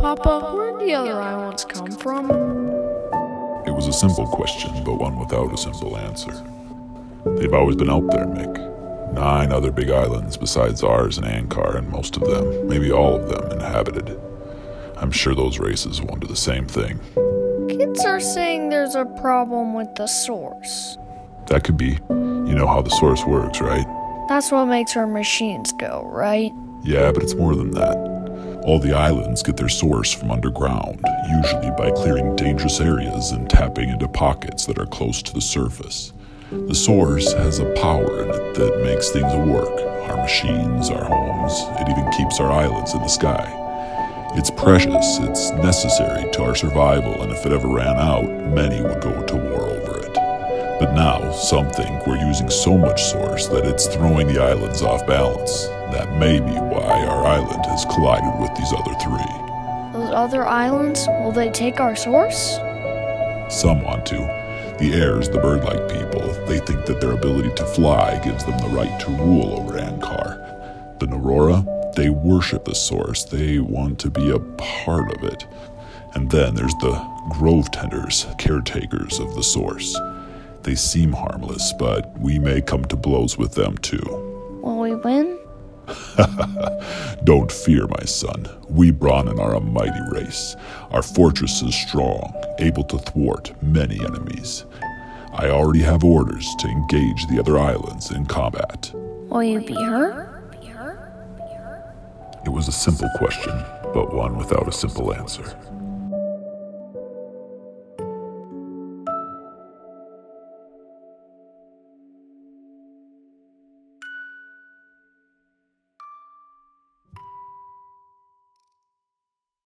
Papa, where'd the other islands come from? It was a simple question, but one without a simple answer. They've always been out there, Mick. Nine other big islands besides ours and Ankar, and most of them, maybe all of them, inhabited. I'm sure those races wanted the same thing. Kids are saying there's a problem with the source. That could be. You know how the source works, right? That's what makes our machines go, right? Yeah, but it's more than that. All the islands get their source from underground, usually by clearing dangerous areas and tapping into pockets that are close to the surface. The source has a power in it that makes things work our machines, our homes, it even keeps our islands in the sky. It's precious, it's necessary to our survival, and if it ever ran out, many would go to war over. But now, some think we're using so much source that it's throwing the islands off balance. That may be why our island has collided with these other three. Those other islands, will they take our source? Some want to. The heirs, the bird like people, they think that their ability to fly gives them the right to rule over Ankar. The Narora, they worship the source, they want to be a part of it. And then there's the grove tenders, caretakers of the source. They seem harmless, but we may come to blows with them too. Will we win? Don't fear, my son. We Brawnen are a mighty race. Our fortress is strong, able to thwart many enemies. I already have orders to engage the other islands in combat. Will you be her? It was a simple question, but one without a simple answer.